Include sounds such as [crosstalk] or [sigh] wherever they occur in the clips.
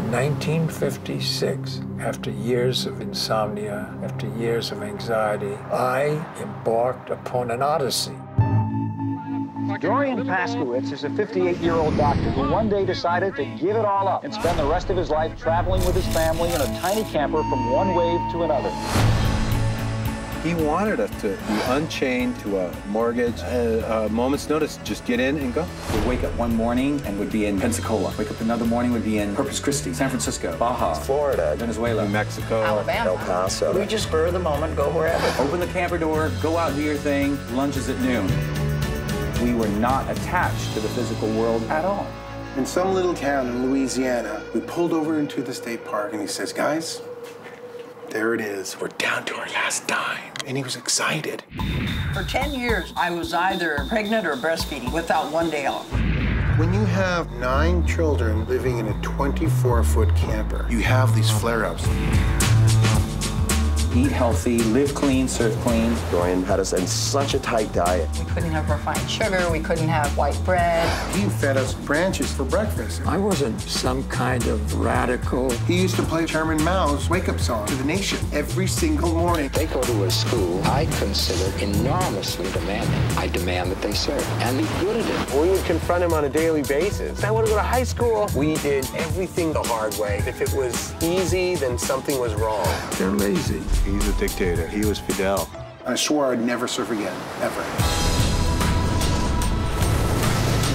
1956, after years of insomnia, after years of anxiety, I embarked upon an odyssey. Dorian Paskowitz is a 58-year-old doctor who one day decided to give it all up and spend the rest of his life traveling with his family in a tiny camper from one wave to another. He wanted us to be unchained to a mortgage at a moment's notice. Just get in and go. We'd wake up one morning and would be in Pensacola. Wake up another morning, we'd be in Corpus Christi, San Francisco, Baja, Florida, Venezuela, New Mexico, Alabama, El Paso. We just spur the moment, go wherever. Open the camper door, go out do your thing. Lunches at noon. We were not attached to the physical world at all. In some little town in Louisiana, we pulled over into the state park and he says, guys, there it is. We're down to our last dime. And he was excited. For 10 years, I was either pregnant or breastfeeding without one day off. When you have nine children living in a 24-foot camper, you have these flare-ups. Eat healthy, live clean, serve clean. Dorian had us in such a tight diet. We couldn't have refined sugar, we couldn't have white bread. He fed us branches for breakfast. I wasn't some kind of radical. He used to play Chairman Mao's wake-up song to the nation every single morning. They go to a school I consider enormously demanding. I demand that they serve and be good at it. We would confront him on a daily basis. I want to go to high school. We did everything the hard way. If it was easy, then something was wrong. They're lazy. He's a dictator. He was Fidel. I swore I'd never surf again, ever.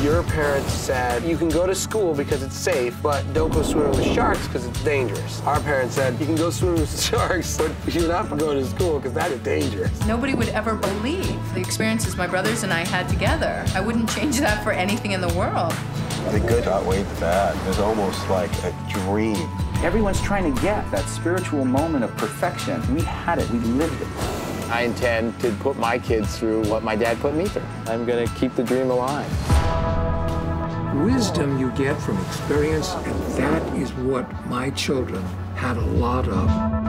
Your parents said, you can go to school because it's safe, but don't go swimming with sharks because it's dangerous. Our parents said, you can go swimming with [laughs] sharks, but you're not going to go to school because that is dangerous. Nobody would ever believe the experiences my brothers and I had together. I wouldn't change that for anything in the world. The good outweighed the bad. It was almost like a dream. Everyone's trying to get that spiritual moment of perfection. We had it, we lived it. I intend to put my kids through what my dad put me through. I'm going to keep the dream alive. Wisdom you get from experience, and that is what my children had a lot of.